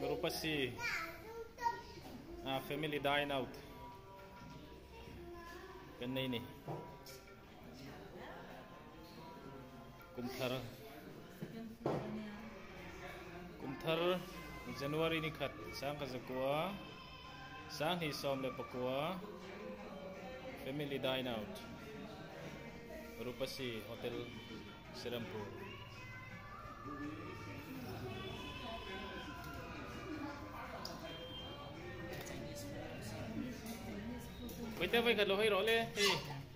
Grupo si ah, Family Dine Out. Ganda ini. Kumpara Januari ni khat sang ka zakwa sang hi som le pakwa Family Dine Out Rupasi Hotel Serampur Wait, wait, kalau hay role, hey.